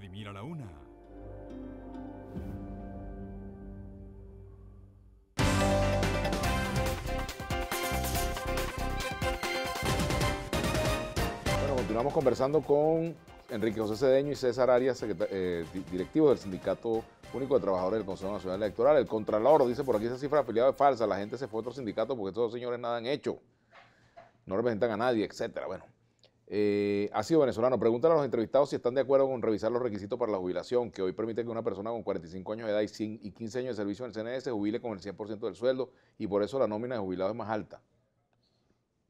Vladimir a la una. Bueno, continuamos conversando con Enrique José Cedeño y César Arias, eh, directivos del Sindicato Único de Trabajadores del Consejo Nacional Electoral. El Contralor dice por aquí esa cifra afiliada es falsa, la gente se fue a otro sindicato porque estos señores nada han hecho, no representan a nadie, etcétera. Bueno, eh, ha sido venezolano. Pregúntale a los entrevistados si están de acuerdo con revisar los requisitos para la jubilación, que hoy permite que una persona con 45 años de edad y 15 años de servicio en el CNS se jubile con el 100% del sueldo y por eso la nómina de jubilados es más alta.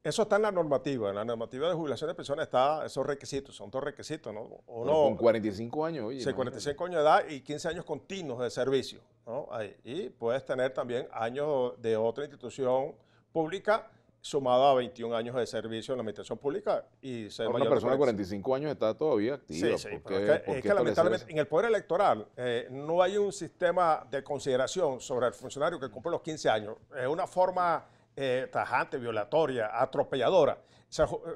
Eso está en la normativa. En la normativa de jubilación de personas está esos requisitos. Son dos requisitos, ¿no? con 45 años, oye. Sí, 45 años de edad y 15 años continuos de servicio. ¿no? Y puedes tener también años de otra institución pública sumado a 21 años de servicio en la administración pública y ser Una persona de 45 años está todavía activa. Sí, sí, es que, lamentablemente en el poder electoral eh, no hay un sistema de consideración sobre el funcionario que cumple los 15 años. Es una forma eh, tajante, violatoria, atropelladora.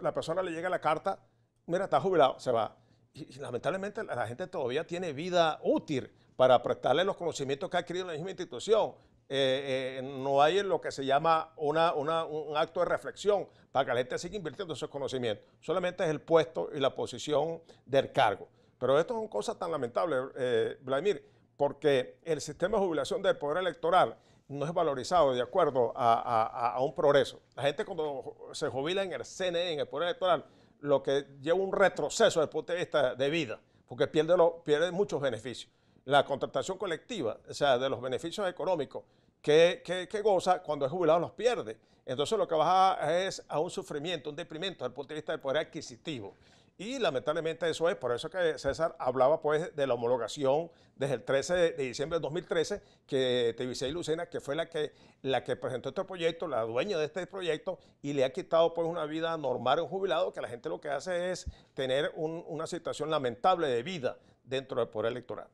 la persona le llega la carta, mira, está jubilado, se va. Y, lamentablemente la gente todavía tiene vida útil para prestarle los conocimientos que ha adquirido en la misma institución. Eh, eh, no hay lo que se llama una, un acto de reflexión para que la gente siga invirtiendo esos conocimientos. Solamente es el puesto y la posición del cargo. Pero esto es una cosa tan lamentable, eh, Vladimir, porque el sistema de jubilación del poder electoral no es valorizado de acuerdo a, un progreso. La gente cuando se jubila en el CNE, en el Poder Electoral, lo que lleva un retroceso desde el punto de vista de vida, porque pierde muchos beneficios. La contratación colectiva, o sea, de los beneficios económicos que, que, goza, cuando es jubilado los pierde. Entonces lo que baja es a un sufrimiento, un deprimento desde el punto de vista del poder adquisitivo. Y lamentablemente eso es, por eso que César hablaba pues de la homologación desde el 13 de diciembre de 2013, que Tevisei Lucena, que fue la que, la que presentó este proyecto, la dueña de este proyecto, y le ha quitado pues una vida normal a un jubilado, que la gente lo que hace es tener una situación lamentable de vida dentro del poder electoral.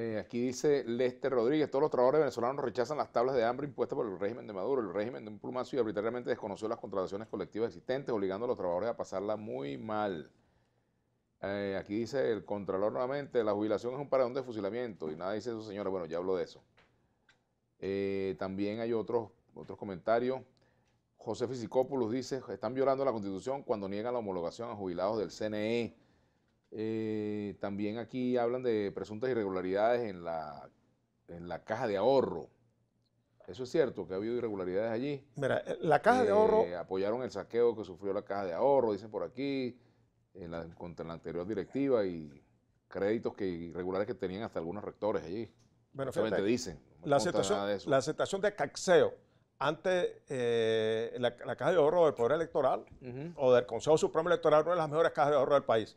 Eh, aquí dice Lester Rodríguez, todos los trabajadores venezolanos rechazan las tablas de hambre impuestas por el régimen de Maduro. El régimen de un plumazo y arbitrariamente desconoció las contrataciones colectivas existentes, obligando a los trabajadores a pasarla muy mal. Eh, aquí dice el Contralor nuevamente, la jubilación es un paradón de fusilamiento y nada dice eso, señora. Bueno, ya hablo de eso. Eh, también hay otros, comentarios. José Fisicópolis dice, están violando la Constitución cuando niegan la homologación a jubilados del CNE. Eh, también aquí hablan de presuntas irregularidades en la, en la caja de ahorro. Eso es cierto, que ha habido irregularidades allí. Mira, eh, la caja de ahorro... Eh, apoyaron el saqueo que sufrió la caja de ahorro, dicen por aquí, en la, contra la anterior directiva y créditos que, irregulares que tenían hasta algunos rectores allí. Bueno, fíjate, dicen. la, aceptación, de la aceptación de caxeo ante la, caja de ahorro del Poder Electoral o del Consejo Supremo Electoral, una de las mejores cajas de ahorro del país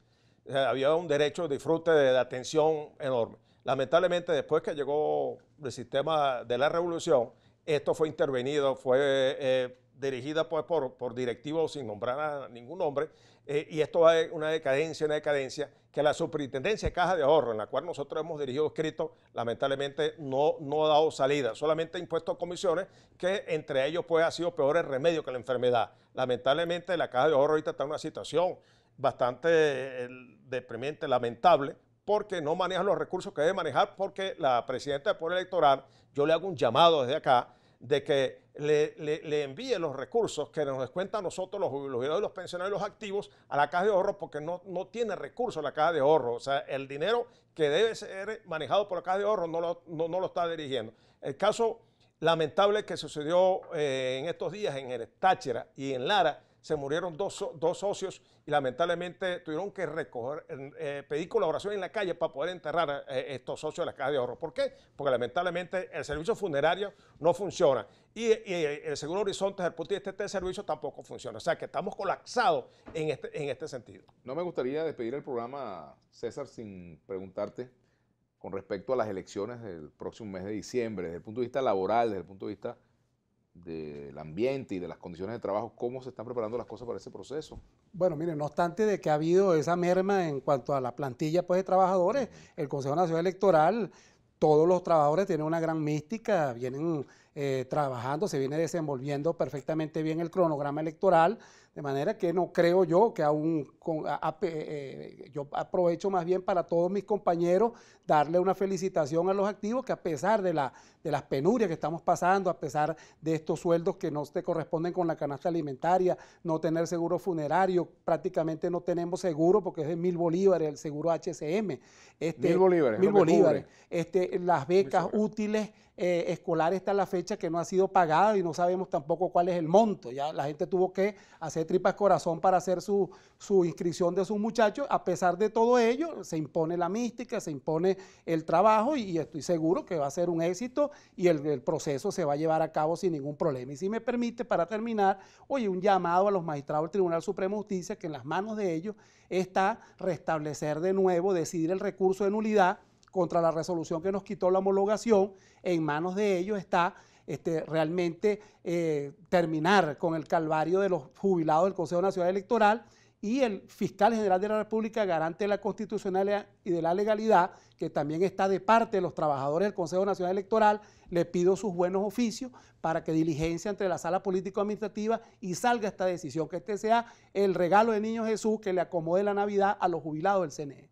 había un derecho de disfrute de, atención enorme. Lamentablemente, después que llegó el sistema de la revolución, esto fue intervenido, fue eh, dirigida por, por directivos sin nombrar a ningún nombre, eh, y esto va una decadencia, una decadencia, que la superintendencia de caja de ahorro, en la cual nosotros hemos dirigido escrito, lamentablemente no, no ha dado salida, solamente ha impuesto comisiones que entre ellos pues ha sido peor el remedio que la enfermedad. Lamentablemente la caja de ahorro ahorita está en una situación bastante eh, deprimente, lamentable, porque no maneja los recursos que debe manejar, porque la presidenta del Poder Electoral, yo le hago un llamado desde acá, de que le, envíe los recursos que nos descuentan a nosotros los jubilados y los pensionarios los activos a la caja de ahorro porque no, no tiene recursos la caja de ahorro. O sea, el dinero que debe ser manejado por la caja de ahorro no lo, no, lo está dirigiendo. El caso lamentable que sucedió eh, en estos días en el Táchira y en Lara, se murieron dos, dos socios y lamentablemente tuvieron que recoger, eh, pedir colaboración en la calle para poder enterrar a eh, estos socios de la caja de ahorro. ¿Por qué? Porque lamentablemente el servicio funerario no funciona y, el Seguro Horizonte, el punto de este servicio, tampoco funciona. O sea que estamos colapsados en este, en este sentido. No me gustaría despedir el programa, César, sin preguntarte con respecto a las elecciones del próximo mes de diciembre, desde el punto de vista laboral, desde el punto de vista del ambiente y de las condiciones de trabajo, ¿cómo se están preparando las cosas para ese proceso? Bueno, miren, no obstante de que ha habido esa merma en cuanto a la plantilla pues, de trabajadores, el Consejo Nacional Electoral, todos los trabajadores tienen una gran mística, vienen eh, trabajando, se viene desenvolviendo perfectamente bien el cronograma electoral, De manera que no creo yo que aún, con, eh, yo aprovecho más bien para todos mis compañeros darle una felicitación a los activos que a pesar de, la, de las penurias que estamos pasando, a pesar de estos sueldos que no se corresponden con la canasta alimentaria, no tener seguro funerario, prácticamente no tenemos seguro porque es de mil bolívares el seguro HCM. Este, mil bolívares. Mil bolívares. Este, las becas útiles eh, escolar está la fecha que no ha sido pagada y no sabemos tampoco cuál es el monto. Ya la gente tuvo que hacer tripas corazón para hacer su, inscripción de sus muchachos. A pesar de todo ello, se impone la mística, se impone el trabajo y, estoy seguro que va a ser un éxito y el, proceso se va a llevar a cabo sin ningún problema. Y si me permite, para terminar, oye, un llamado a los magistrados del Tribunal Supremo de Justicia que en las manos de ellos está restablecer de nuevo, decidir el recurso de nulidad contra la resolución que nos quitó la homologación, en manos de ellos está este, realmente eh, terminar con el calvario de los jubilados del Consejo Nacional Electoral y el fiscal general de la República, garante de la constitucionalidad y de la legalidad, que también está de parte de los trabajadores del Consejo Nacional Electoral, le pido sus buenos oficios para que diligencia entre la sala político-administrativa y salga esta decisión, que este sea el regalo de Niño Jesús que le acomode la Navidad a los jubilados del CNE.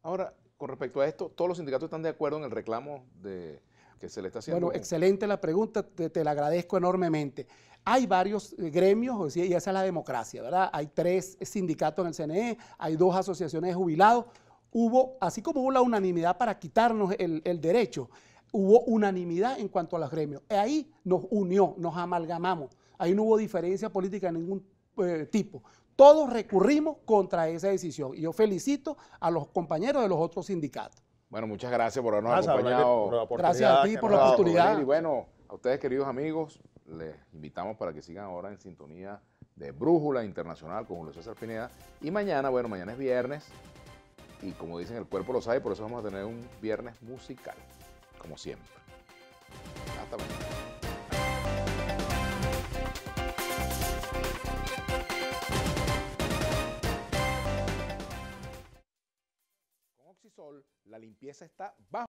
Ahora, con respecto a esto, ¿todos los sindicatos están de acuerdo en el reclamo de, que se le está haciendo? Bueno, excelente la pregunta, te, la agradezco enormemente. Hay varios eh, gremios, y esa es la democracia, ¿verdad? Hay tres sindicatos en el CNE, hay dos asociaciones de jubilados. Hubo, así como hubo la unanimidad para quitarnos el, derecho, hubo unanimidad en cuanto a los gremios. Ahí nos unió, nos amalgamamos. Ahí no hubo diferencia política de ningún eh, tipo. Todos recurrimos contra esa decisión y yo felicito a los compañeros de los otros sindicatos. Bueno, muchas gracias por habernos acompañado. gracias a ti por la oportunidad. Y bueno, a ustedes queridos amigos, les invitamos para que sigan ahora en sintonía de Brújula Internacional con Julio César Pineda. Y mañana, bueno, mañana es viernes y como dicen, el cuerpo lo sabe, por eso vamos a tener un viernes musical, como siempre. Hasta mañana. La limpieza está bajo